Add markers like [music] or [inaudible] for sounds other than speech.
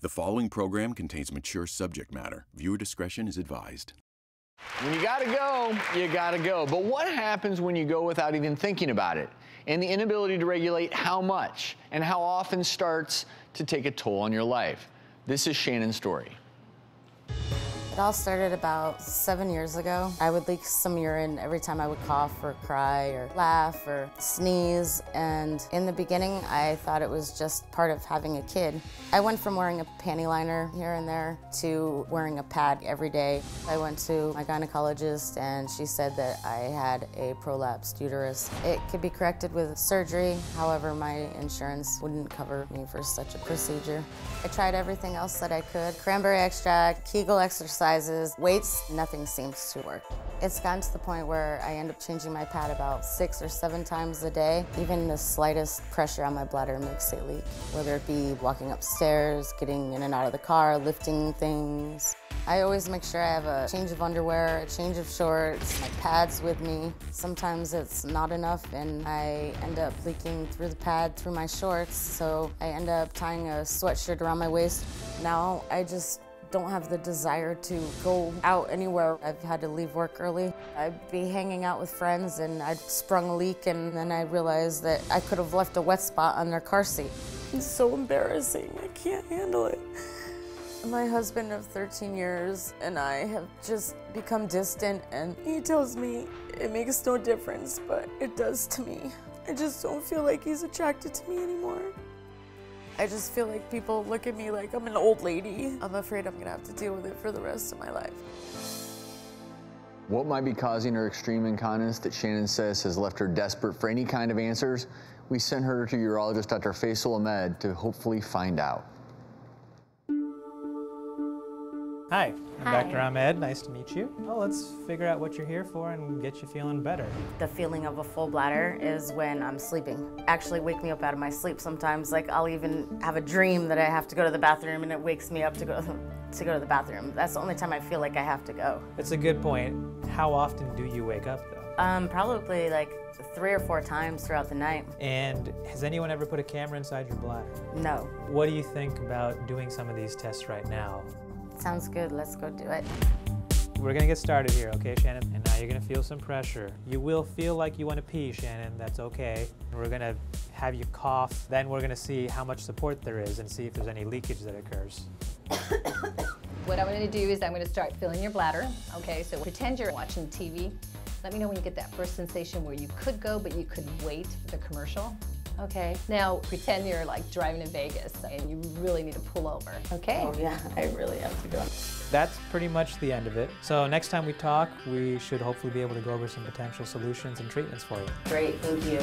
The following program contains mature subject matter. Viewer discretion is advised. When you gotta go, you gotta go. But what happens when you go without even thinking about it? And the inability to regulate how much and how often starts to take a toll on your life. This is Shannon's story. It all started about seven years ago. I would leak some urine every time I would cough or cry or laugh or sneeze. And in the beginning, I thought it was just part of having a kid. I went from wearing a panty liner here and there to wearing a pad every day. I went to my gynecologist and she said that I had a prolapsed uterus. It could be corrected with surgery. However, my insurance wouldn't cover me for such a procedure. I tried everything else that I could. Cranberry extract, Kegel exercise, weights, nothing seems to work. It's gotten to the point where I end up changing my pad about six or seven times a day. Even the slightest pressure on my bladder makes it leak, whether it be walking upstairs, getting in and out of the car, lifting things. I always make sure I have a change of underwear, a change of shorts, my pads with me. Sometimes it's not enough and I end up leaking through the pad through my shorts, so I end up tying a sweatshirt around my waist. Now I just don't have the desire to go out anywhere. I've had to leave work early. I'd be hanging out with friends and I'd sprung a leak and then I realized that I could have left a wet spot on their car seat. It's so embarrassing. I can't handle it. My husband of 13 years and I have just become distant and he tells me it makes no difference, but it does to me. I just don't feel like he's attracted to me anymore. I just feel like people look at me like I'm an old lady. I'm afraid I'm gonna have to deal with it for the rest of my life. What might be causing her extreme incontinence that Shannon says has left her desperate for any kind of answers? We sent her to urologist Dr. Faisal Ahmed to hopefully find out. Hi, I'm Hi. Dr. Ahmed. Nice to meet you. Well, let's figure out what you're here for and get you feeling better. The feeling of a full bladder is when I'm sleeping. Actually wake me up out of my sleep sometimes. Like I'll even have a dream that I have to go to the bathroom and it wakes me up to go [laughs] to go to the bathroom. That's the only time I feel like I have to go. That's a good point. How often do you wake up though? Um, probably like three or four times throughout the night. And has anyone ever put a camera inside your bladder? No. What do you think about doing some of these tests right now? Sounds good. Let's go do it. We're gonna get started here, okay, Shannon? And now you're gonna feel some pressure. You will feel like you wanna pee, Shannon, that's okay. We're gonna have you cough, then we're gonna see how much support there is and see if there's any leakage that occurs. [coughs] What I'm going to do is I'm going to start filling your bladder. Okay, so pretend you're watching TV. Let me know when you get that first sensation where you could go, but you could wait for the commercial. Okay. Now pretend you're like driving to Vegas and you really need to pull over. Okay. Oh yeah, [laughs] I really have to go. That's pretty much the end of it. So next time we talk, we should hopefully be able to go over some potential solutions and treatments for you. Great, thank you.